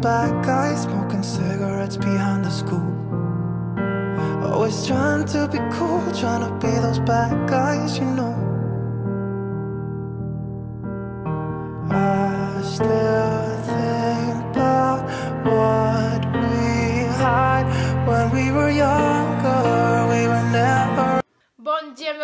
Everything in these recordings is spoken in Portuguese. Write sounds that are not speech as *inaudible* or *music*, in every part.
bad guys, smoking cigarettes behind the school. Always trying to be cool, trying to be those bad guys, you know. I still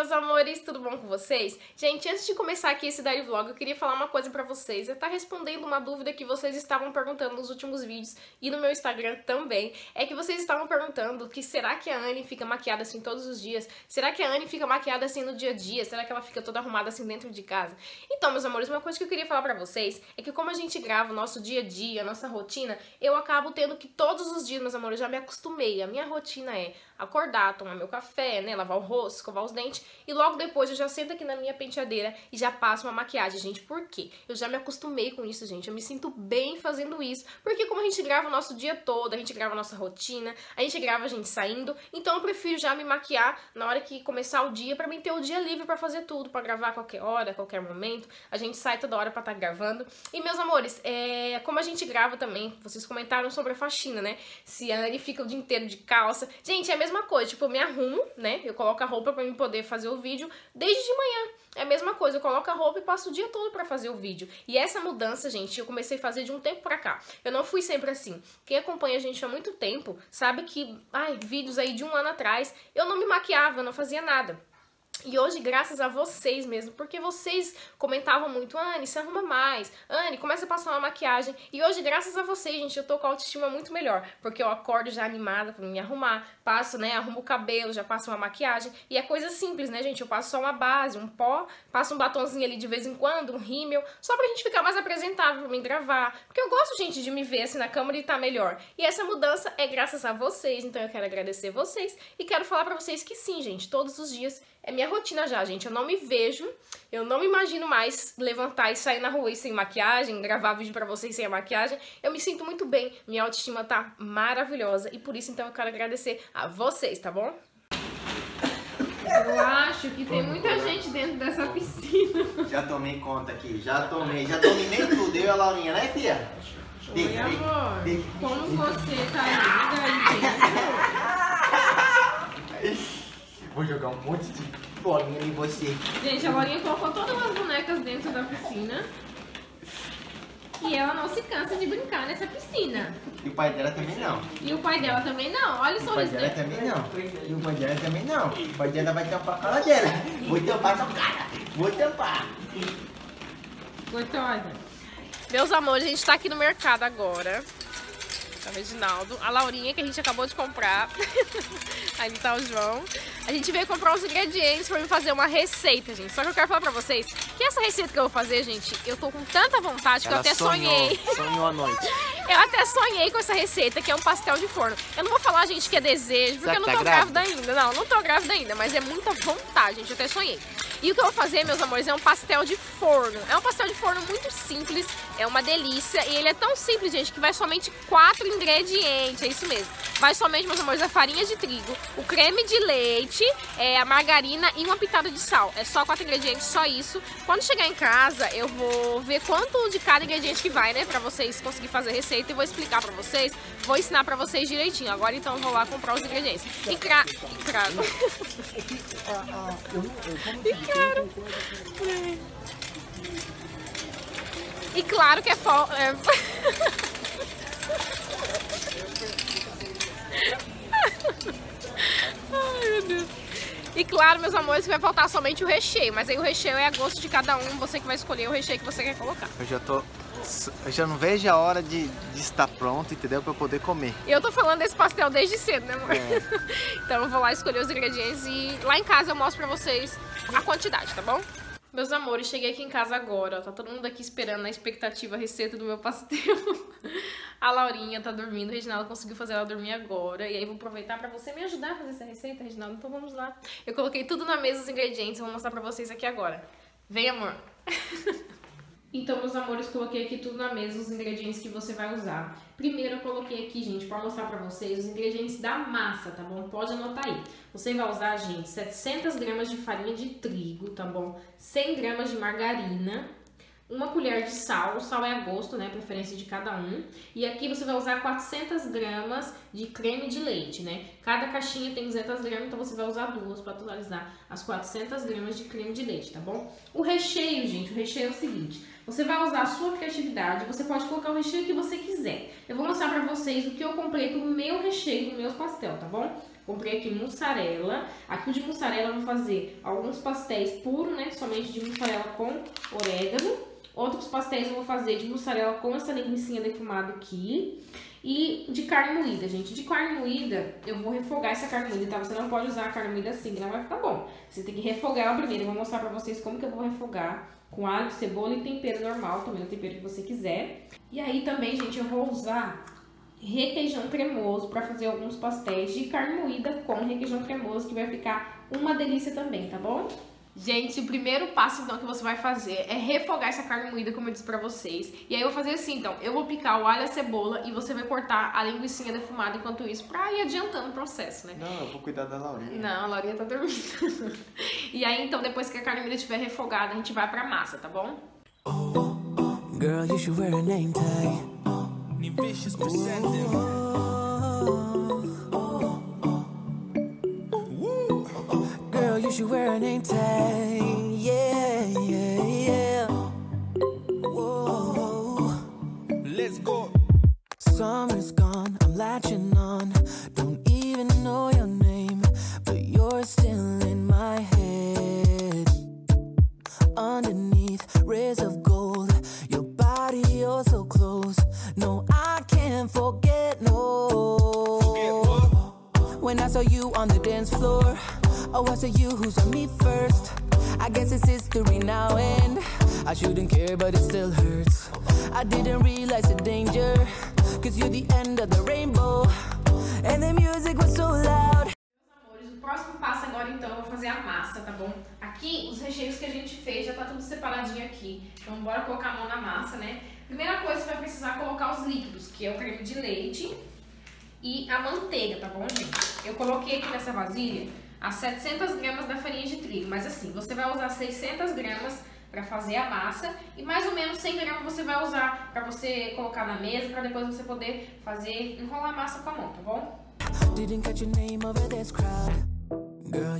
meus amores, tudo bom com vocês? Gente, antes de começar aqui esse Daily Vlog, eu queria falar uma coisa pra vocês. Eu tá respondendo uma dúvida que vocês estavam perguntando nos últimos vídeos e no meu Instagram também. É que vocês estavam perguntando que será que a Anne fica maquiada assim todos os dias? Será que a Anne fica maquiada assim no dia a dia? Será que ela fica toda arrumada assim dentro de casa? Então, meus amores, uma coisa que eu queria falar pra vocês é que como a gente grava o nosso dia a dia, a nossa rotina, eu acabo tendo que todos os dias, meus amores, já me acostumei. A minha rotina é acordar, tomar meu café, né, lavar o rosto, escovar os dentes e logo depois eu já sento aqui na minha penteadeira e já passo uma maquiagem, gente. Por quê? Eu já me acostumei com isso, gente. Eu me sinto bem fazendo isso, porque como a gente grava o nosso dia todo, a gente grava a nossa rotina, a gente grava a gente saindo, então eu prefiro já me maquiar na hora que começar o dia para mim ter o dia livre para fazer tudo, para gravar a qualquer hora, a qualquer momento. A gente sai toda hora para estar tá gravando. E meus amores, é, como a gente grava também, vocês comentaram sobre a faxina, né? Se a Anne fica o dia inteiro de calça. Gente, é mesma coisa, tipo, eu me arrumo, né? Eu coloco a roupa para mim poder fazer o vídeo desde de manhã. É a mesma coisa, eu coloco a roupa e passo o dia todo para fazer o vídeo. E essa mudança, gente, eu comecei a fazer de um tempo pra cá. Eu não fui sempre assim. Quem acompanha a gente há muito tempo sabe que, ai, vídeos aí de um ano atrás, eu não me maquiava, não fazia nada. E hoje, graças a vocês mesmo, porque vocês comentavam muito, Anne, se arruma mais, Anne, começa a passar uma maquiagem. E hoje, graças a vocês, gente, eu tô com a autoestima muito melhor, porque eu acordo já animada pra me arrumar, passo, né, arrumo o cabelo, já passo uma maquiagem. E é coisa simples, né, gente? Eu passo só uma base, um pó, passo um batonzinho ali de vez em quando, um rímel, só pra gente ficar mais apresentável pra mim gravar. Porque eu gosto, gente, de me ver assim na câmera e tá melhor. E essa mudança é graças a vocês, então eu quero agradecer vocês e quero falar pra vocês que sim, gente, todos os dias é minha rotina já, gente. Eu não me vejo, eu não me imagino mais levantar e sair na rua e sem maquiagem, gravar vídeo pra vocês sem a maquiagem. Eu me sinto muito bem, minha autoestima tá maravilhosa e por isso então eu quero agradecer a vocês, tá bom? Eu acho que tem muita gente dentro dessa piscina. Já tomei conta aqui, já tomei, já dominei tudo, eu e a Laurinha, né, filha? Oi, amor. Como você tá linda aí dentro? *laughs* Vou jogar um monte de bolinha em você. Gente, a Laurinha colocou todas as bonecas dentro da piscina. E ela não se cansa de brincar nessa piscina. E o pai dela também não. E o pai dela também não. Olha só O pai dela também não. E o pai dela também não. O pai dela vai tampar a cara dela. Vou tampar sua cara. Vou tampar. Gostosa. Meus amores, a gente tá aqui no mercado agora. Tá o Reginaldo. A Laurinha, que a gente acabou de comprar. *laughs* Ali tá o João. A gente veio comprar uns ingredientes pra me fazer uma receita, gente. Só que eu quero falar pra vocês que essa receita que eu vou fazer, gente, eu tô com tanta vontade que Ela eu até sonhou, sonhei. Sonhou à noite. *laughs* Eu até sonhei com essa receita, que é um pastel de forno. Eu não vou falar, gente, que é desejo, porque Será eu não que tô tá grávida grávida? ainda. Não, não tô grávida ainda, mas é muita vontade, gente. Eu até sonhei. E o que eu vou fazer, meus amores, é um pastel de forno. É um pastel de forno muito simples, é uma delícia. E ele é tão simples, gente, que vai somente quatro ingredientes. É isso mesmo. Vai somente, meus amores, a farinha de trigo, o creme de leite, é, a margarina e uma pitada de sal. É só quatro ingredientes, só isso. Quando chegar em casa, eu vou ver quanto de cada ingrediente que vai, né? Pra vocês conseguirem fazer a receita e vou explicar pra vocês. Vou ensinar pra vocês direitinho. Agora, então, eu vou lá comprar os ingredientes. E cra... E cravo. *laughs* E E claro que é fo... É... Ai, meu Deus. E claro, meus amores, que vai faltar somente o recheio. Mas aí o recheio é a gosto de cada um. Você que vai escolher o recheio que você quer colocar. Eu já tô... Eu já não vejo a hora de, de estar pronto, entendeu? Pra eu poder comer. Eu tô falando desse pastel desde cedo, né, amor? É. *laughs* então eu vou lá escolher os ingredientes e lá em casa eu mostro pra vocês a quantidade, tá bom? Meus amores, cheguei aqui em casa agora, ó. Tá todo mundo aqui esperando na expectativa a receita do meu pastel. *laughs* a Laurinha tá dormindo, o Reginaldo conseguiu fazer ela dormir agora. E aí vou aproveitar pra você me ajudar a fazer essa receita, Reginaldo. Então vamos lá. Eu coloquei tudo na mesa os ingredientes, vou mostrar pra vocês aqui agora. Vem, amor. *laughs* Então, meus amores, coloquei aqui tudo na mesa, os ingredientes que você vai usar. Primeiro eu coloquei aqui, gente, para mostrar para vocês os ingredientes da massa, tá bom? Pode anotar aí. Você vai usar, gente, 700 gramas de farinha de trigo, tá bom? 100 gramas de margarina, uma colher de sal, o sal é a gosto, né, preferência de cada um. E aqui você vai usar 400 gramas de creme de leite, né? Cada caixinha tem 200 gramas, então você vai usar duas para totalizar as 400 gramas de creme de leite, tá bom? O recheio, gente, o recheio é o seguinte, você vai usar a sua criatividade, você pode colocar o recheio que você quiser. Eu vou mostrar pra vocês o que eu comprei pro meu recheio do meus pastel, tá bom? Comprei aqui mussarela. Aqui de mussarela eu vou fazer alguns pastéis puros, né? Somente de mussarela com orégano. Outros pastéis eu vou fazer de mussarela com essa linguiça defumada aqui. E de carne moída, gente. De carne moída, eu vou refogar essa carne moída, tá? Você não pode usar a carne moída assim, não vai ficar bom. Você tem que refogar ela primeiro. Eu vou mostrar pra vocês como que eu vou refogar. Com alho, cebola e tempero normal, também o tempero que você quiser. E aí também, gente, eu vou usar requeijão cremoso para fazer alguns pastéis de carne moída com requeijão cremoso, que vai ficar uma delícia também, tá bom? Gente, o primeiro passo então que você vai fazer é refogar essa carne moída, como eu disse pra vocês. E aí eu vou fazer assim, então, eu vou picar o alho e a cebola e você vai cortar a linguiça defumada enquanto isso, pra ir adiantando o processo, né? Não, eu vou cuidar da Laurinha. Não, a Laurinha tá dormindo. *laughs* e aí, então, depois que a carne moída estiver refogada, a gente vai pra massa, tá bom? Girl, you should wear a name tag. Girl, you should wear a name tag. Yeah, yeah, yeah. Whoa. Let's go. Summer's gone, Oh, I saw you who saw me first. I guess it's history now, and I shouldn't care, but it still hurts. I didn't realize the danger, cause you're the end of the rainbow, and the music was so loud. O próximo passo agora então eu vou fazer a massa, tá bom? Aqui, os recheios que a gente fez já tá tudo separadinho aqui. Então bora colocar a mão na massa, né? Primeira coisa, você vai precisar colocar os líquidos, que é o creme de leite e a manteiga, tá bom, gente? Eu coloquei aqui nessa vasilha as 700 gramas da farinha de trigo. Mas assim, você vai usar 600 gramas para fazer a massa e mais ou menos 100 gramas você vai usar para você colocar na mesa para depois você poder fazer enrolar a massa com a mão, tá bom? Girl,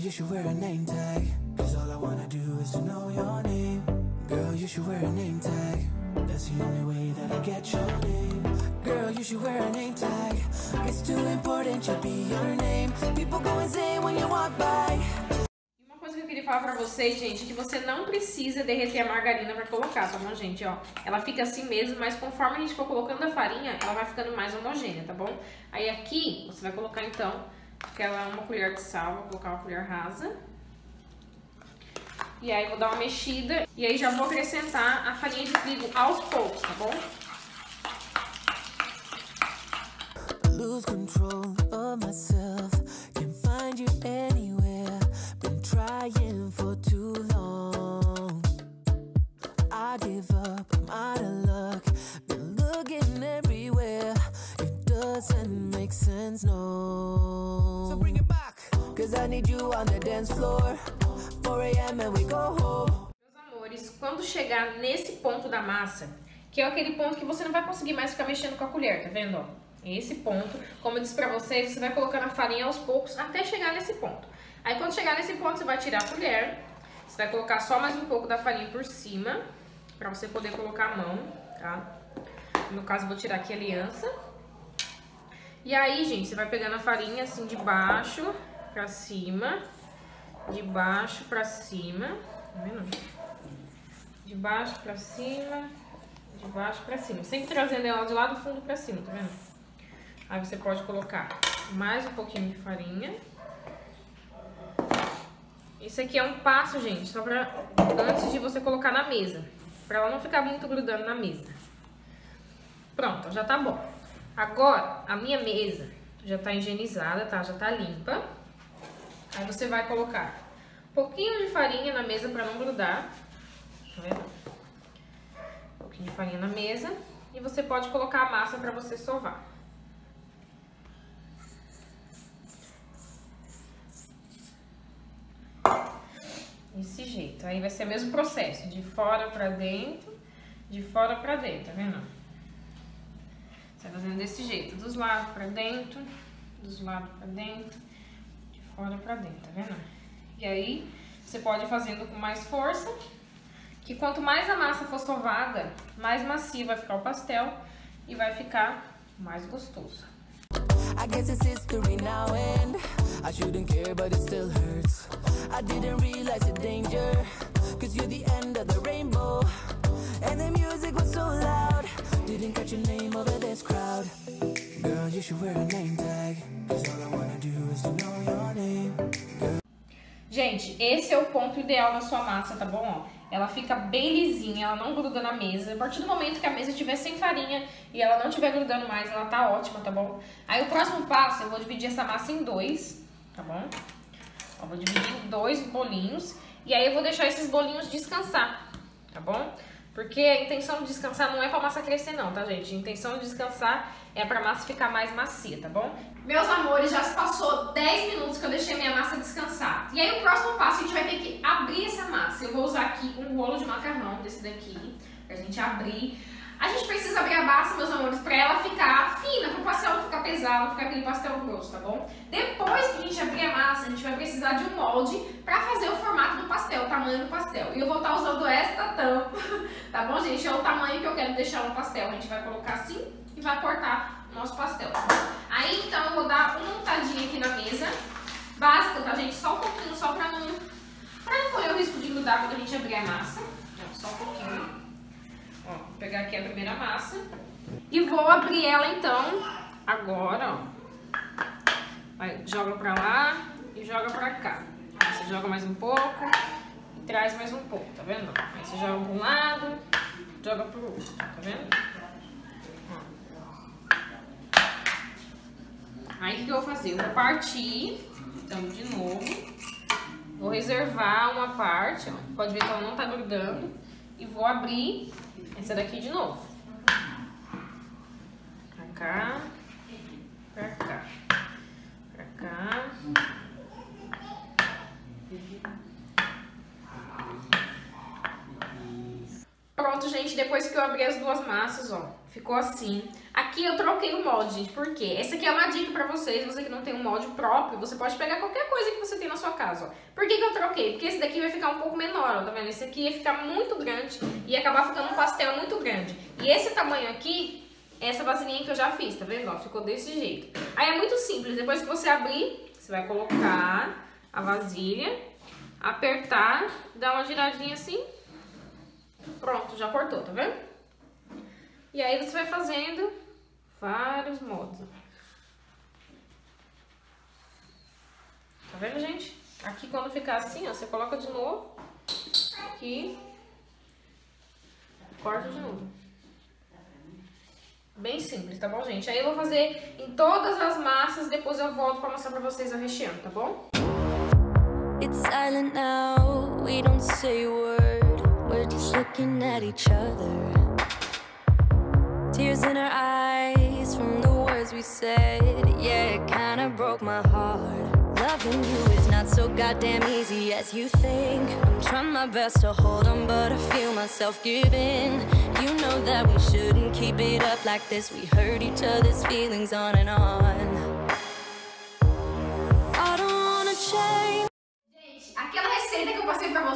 Uma coisa que eu queria falar pra vocês, gente, é que você não precisa derreter a margarina pra colocar, tá bom, gente? Ó, ela fica assim mesmo, mas conforme a gente for colocando a farinha, ela vai ficando mais homogênea, tá bom? Aí aqui, você vai colocar, então, aquela uma colher de sal, vou colocar uma colher rasa. E aí vou dar uma mexida e aí já vou acrescentar a farinha de trigo aos poucos, tá bom? Lose control of myself, can't find you anywhere, been trying for too long. I give up, I'm out of luck, been looking everywhere, it doesn't make sense, no. So bring it back, cause I need you on the dance floor. 4 a.m. and we go home. Meus amores, quando chegar nesse ponto da massa, que é aquele ponto que você não vai conseguir mais ficar mexendo com a colher, tá vendo? Esse ponto, como eu disse pra vocês, você vai colocando a farinha aos poucos até chegar nesse ponto. Aí quando chegar nesse ponto, você vai tirar a colher, você vai colocar só mais um pouco da farinha por cima, pra você poder colocar a mão, tá? No caso, eu vou tirar aqui a aliança. E aí, gente, você vai pegando a farinha assim de baixo pra cima de baixo pra cima, tá vendo? De baixo pra cima, de baixo pra cima. Sempre trazendo ela de lá do fundo pra cima, tá vendo? Aí você pode colocar mais um pouquinho de farinha. Isso aqui é um passo, gente, só pra antes de você colocar na mesa. Pra ela não ficar muito grudando na mesa. Pronto, já tá bom. Agora, a minha mesa já tá higienizada, tá? Já tá limpa. Aí você vai colocar um pouquinho de farinha na mesa para não grudar. Tá vendo? pouquinho de farinha na mesa. E você pode colocar a massa para você sovar. Jeito. Aí vai ser o mesmo processo, de fora pra dentro, de fora pra dentro, tá vendo? Você vai fazendo desse jeito, dos lados pra dentro, dos lados pra dentro, de fora pra dentro, tá vendo? E aí, você pode ir fazendo com mais força, que quanto mais a massa for sovada, mais macio vai ficar o pastel e vai ficar mais gostoso. I guess it's history now and I shouldn't care but it still hurts I didn't realize the danger Cause you're the end of the rainbow And the music was so loud Didn't catch your name over this crowd Girl, you should wear a name tag Cause all I wanna do is to know your name. Gente, esse é o ponto ideal da sua massa, tá bom? ela fica bem lisinha, ela não gruda na mesa. A partir do momento que a mesa estiver sem farinha e ela não estiver grudando mais, ela tá ótima, tá bom? Aí o próximo passo, eu vou dividir essa massa em dois, tá bom? Ó, vou dividir em dois bolinhos e aí eu vou deixar esses bolinhos descansar, tá bom? Porque a intenção de descansar não é pra massa crescer não, tá, gente? A intenção de descansar é pra massa ficar mais macia, tá bom? Meus amores, já se passou 10 minutos que eu deixei minha massa descansar. E aí o próximo passo a gente vai ter que abrir essa massa. Eu vou usar aqui um rolo de macarrão desse daqui, pra gente abrir. A gente precisa abrir a massa, meus amores, pra ela ficar fina, pro pastel não ficar pesado, não ficar aquele pastel grosso, tá bom? Depois que a gente abrir a massa, a gente vai precisar de um molde pra fazer o formato do pastel, o tamanho do pastel. E eu vou estar usando esta tampa, *laughs* tá bom, gente? É o tamanho que eu quero deixar no pastel. A gente vai colocar assim e vai cortar o nosso pastel. Aí, então, eu vou dar uma untadinha aqui na mesa, básica, tá, gente? Só um pouquinho, só pra não, pra não correr o risco de grudar quando a gente abrir a massa. Só um pouquinho. Ó, vou pegar aqui a primeira massa. E vou abrir ela então, agora, ó. Vai, joga pra lá e joga pra cá. Você joga mais um pouco e traz mais um pouco, tá vendo? Aí você joga pra um lado, joga pro outro, tá vendo? Aí o que, eu vou fazer? Eu vou partir, então, de novo. Vou reservar uma parte, ó. Pode ver que ela não tá grudando. E vou abrir essa daqui de novo. Pra cá. Pra cá. Pra cá. Pronto, gente, depois que eu abri as duas massas, ó, ficou assim. Aqui eu troquei o molde, gente, por quê? Essa aqui é uma dica pra vocês, você que não tem um molde próprio, você pode pegar qualquer coisa que você tem na sua casa, ó. Por que que eu troquei? Porque esse daqui vai ficar um pouco menor, ó, tá vendo? Esse aqui ia ficar muito grande e acabar ficando um pastel muito grande. E esse tamanho aqui, essa vasilhinha que eu já fiz, tá vendo? Ó, ficou desse jeito. Aí é muito simples, depois que você abrir, você vai colocar a vasilha, apertar, dar uma giradinha assim, pronto, já cortou, tá vendo? E aí você vai fazendo vários modos. Tá vendo, gente? Aqui quando ficar assim, ó, você coloca de novo. Aqui. Corta de novo. Bem simples, tá bom, gente? Aí eu vou fazer em todas as massas, depois eu volto pra mostrar pra vocês a recheando, tá bom? It's silent now, we don't say a word We're just looking at each other Tears in our eyes words we said Yeah, it kinda broke my heart. Loving you is not so goddamn easy as you think. I'm trying my best to hold on but I feel myself giving. You know that we shouldn't keep it up like this. We hurt each other's feelings on and on. I don't wanna change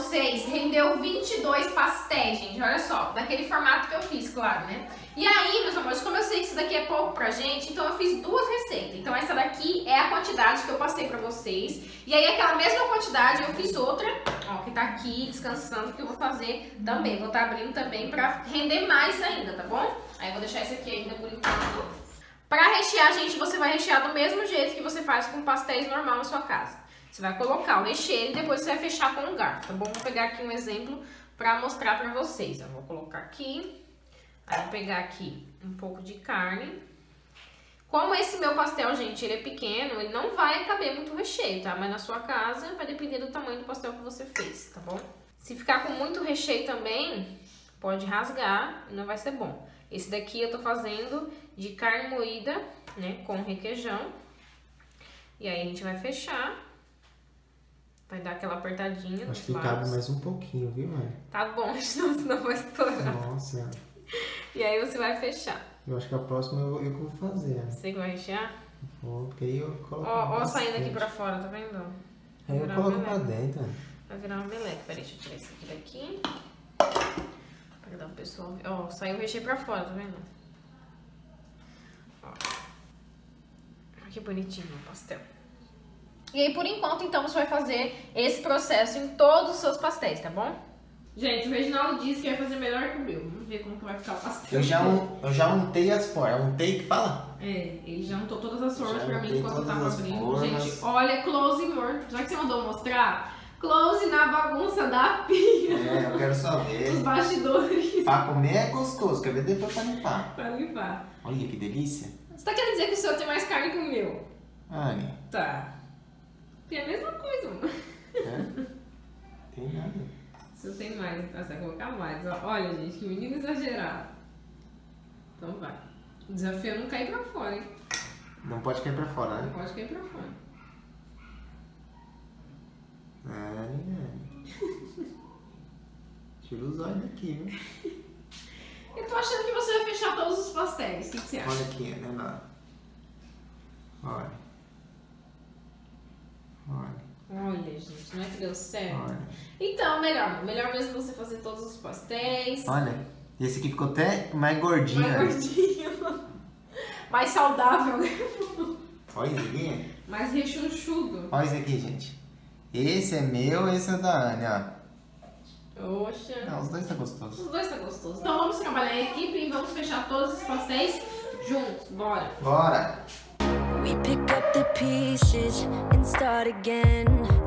vocês rendeu 22 pastéis, gente, olha só, daquele formato que eu fiz, claro, né? E aí, meus amores, como eu sei que isso daqui é pouco pra gente, então eu fiz duas receitas. Então essa daqui é a quantidade que eu passei pra vocês. E aí aquela mesma quantidade eu fiz outra, ó, que tá aqui descansando, que eu vou fazer também. Vou estar tá abrindo também pra render mais ainda, tá bom? Aí eu vou deixar esse aqui ainda por enquanto. Pra rechear, gente, você vai rechear do mesmo jeito que você faz com pastéis normal na sua casa. Você vai colocar o recheio e depois você vai fechar com um garfo, tá bom? Vou pegar aqui um exemplo pra mostrar pra vocês. Eu vou colocar aqui... Aí vou pegar aqui um pouco de carne. Como esse meu pastel, gente, ele é pequeno, ele não vai caber muito recheio, tá? Mas na sua casa vai depender do tamanho do pastel que você fez, tá bom? Se ficar com muito recheio também, pode rasgar e não vai ser bom. Esse daqui eu tô fazendo de carne moída, né, com requeijão. E aí a gente vai fechar. Vai dar aquela apertadinha Acho que cabe lados. mais um pouquinho, viu, mãe? Tá bom, *laughs* senão senão vai estourar. Nossa, E aí você vai fechar. eu acho que a próxima eu, eu vou fazer. Você que vai rechear? Vou, Porque aí eu coloco. Ó, ó saindo aqui pra fora, tá vendo? Aí eu coloco pra dentro. Vai virar uma meleca. Peraí, deixa eu tirar isso aqui daqui. Pra dar o pessoal ver. Ó, saiu o recheio pra fora, tá vendo? Ó. Olha que bonitinho o pastel. E aí, por enquanto, então, você vai fazer esse processo em todos os seus pastéis, tá bom? Gente, o Reginaldo disse que vai fazer melhor que o meu. Vamos ver como que vai ficar o pastel. Eu já, eu já untei as formas. Untei que fala? É, ele já untou todas as formas pra mim enquanto eu tava abrindo. formas. Gente, olha, close more. Já que você mandou mostrar, close na bagunça da pia. É, eu quero só *laughs* Os ver. bastidores Pra comer é gostoso, quer ver depois pra limpar. pra limpar. Olha que delícia. Você tá querendo dizer que o seu tem mais carne que o meu? Anne, Tá. Tem a mesma coisa, mano. é? Tem nada. O seu tem mais, tá? Você vai colocar mais. Olha, gente, que menino exagerado. Então vai. O desafio é não cair pra fora, hein? Não pode cair pra fora, Não né? pode cair pra fora. Anne, Anne. *laughs* Tira os olhos daqui, viu? Eu tô achando que você vai fechar todos os pastéis. O que, que você acha? Olha aqui, né? Olha. Olha, gente, não é que deu certo? olha. Então, melhor. Melhor mesmo você fazer todos os pastéis. Olha, esse aqui ficou até mais gordinho. Mais gordinho. *laughs* Mais saudável, né? Olha esse aqui. Mais rechonchudo. Olha esse aqui, gente. Esse é meu, esse é da Anne, ó. Oxa. Não, os dois tá gostoso. Os dois tá gostoso. Então vamos trabalhar em equipe e vamos fechar todos os pastéis juntos. Bora. Bora! We pick up the pieces and start again.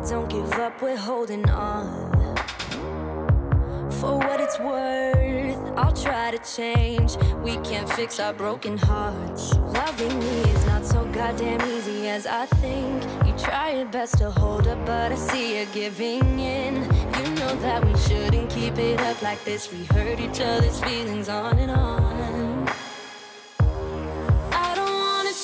Don't give up, we're holding on. For what it's worth, I'll try to change. We can't fix our broken hearts. Loving me is not so goddamn easy as I think. You try your best to hold up, but I see you giving in. You know that we shouldn't keep it up like this. We hurt each other's feelings on and on.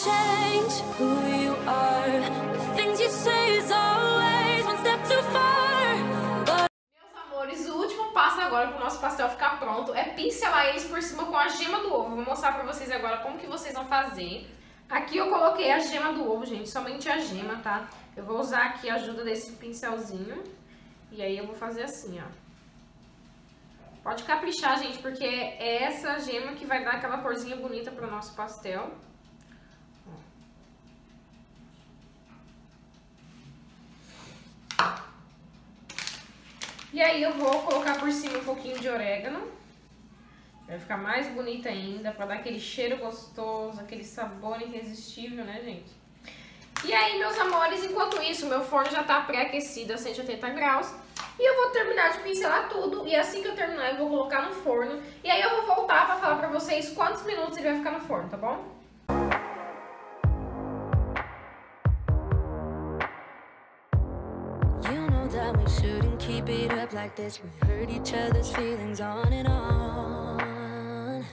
Change who you are. The things you say is always one step too far. But Meus amores, o último passo agora pro nosso pastel ficar pronto é pincelar eles por cima com a gema do ovo. Vou mostrar pra vocês agora como que vocês vão fazer. Aqui eu coloquei a gema do ovo, gente, somente a gema, tá? Eu vou usar aqui a ajuda desse pincelzinho. E aí eu vou fazer assim, ó. Pode caprichar, gente, porque é essa gema que vai dar aquela corzinha bonita pro nosso pastel. E aí eu vou colocar por cima um pouquinho de orégano. Vai ficar mais bonita ainda, pra dar aquele cheiro gostoso, aquele sabor irresistível, né, gente? E aí, meus amores, enquanto isso, meu forno já tá pré-aquecido a 180 graus. E eu vou terminar de pincelar tudo. E assim que eu terminar, eu vou colocar no forno. E aí eu vou voltar pra falar pra vocês quantos minutos ele vai ficar no forno, tá bom? Like this. We hurt each other's feelings on and on.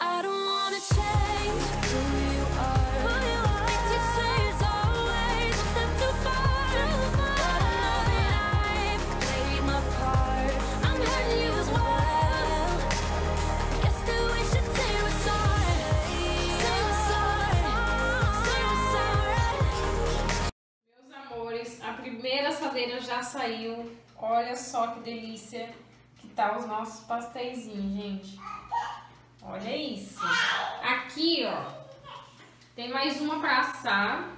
I don't wanna change who you are. Things you. Meus amores, a primeira assadeira já saiu. Olha só que delícia que tá os nossos pastéisinhos, gente. Olha isso. Aqui, ó, tem mais uma pra assar.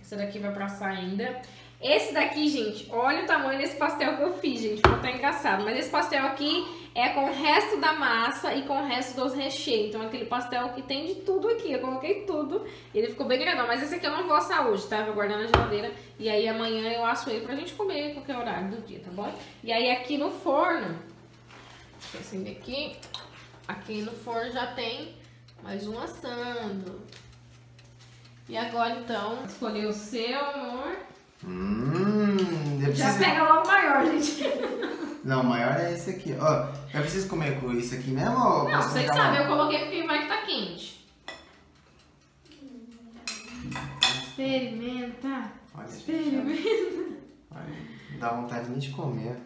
Essa daqui vai pra assar ainda. Esse daqui, gente, olha o tamanho desse pastel que eu fiz, gente. Pode estar engraçado. Mas esse pastel aqui é com o resto da massa e com o resto dos recheios. Então, aquele pastel que tem de tudo aqui. Eu coloquei tudo. E ele ficou bem grandão. Mas esse aqui eu não vou assar hoje, tá? Vou guardar na geladeira. E aí, amanhã eu asso ele pra gente comer em qualquer horário do dia, tá bom? E aí, aqui no forno... Deixa eu acender aqui. Aqui no forno já tem mais um assando. E agora, então, escolher o seu, amor. Hum, eu Já preciso... pega logo o maior, gente. Não, o maior é esse aqui. Ó, eu preciso comer com isso aqui mesmo ou Não, você que sabe, eu coloquei porque vai que tá quente. Experimenta. Olha, gente, Experimenta. olha, dá vontade nem de comer.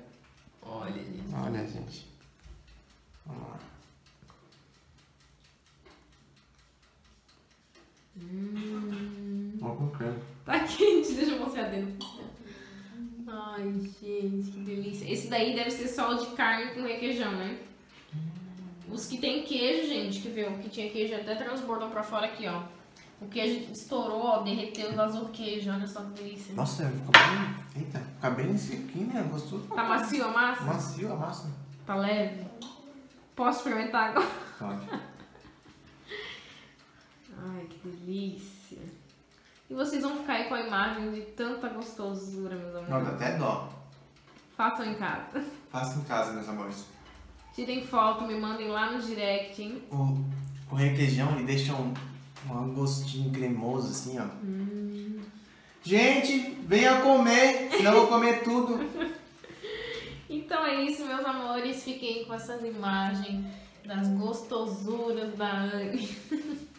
Olha, gente. Olha, gente. Vamos lá. Vamos com creme. Tá quente, deixa eu mostrar dentro. Ai, gente, que delícia. Esse daí deve ser só o de carne com requeijão, né? Os que tem queijo, gente, que viu? Que tinha queijo até transbordou pra fora aqui, ó. O queijo estourou, ó, derreteu e vazou o queijo. Olha só que delícia. Nossa, ficou bem. Eita, fica bem sequinho, né? Gostoso. Tá macio a massa? Macio a massa. Tá leve? Posso experimentar agora? Pode. *laughs* Ai, que delícia. E vocês vão ficar aí com a imagem de tanta gostosura, meus Não, amores. até dó. Façam em casa. Faça em casa, meus amores. Tirem foto, me mandem lá no direct, hein? O, o requeijão, ele deixa um, um gostinho cremoso, assim, ó. Gente, venha comer, senão eu vou comer tudo. *laughs* Então é isso, meus amores. Fiquem com essas imagens das gostosuras da Anne. *laughs*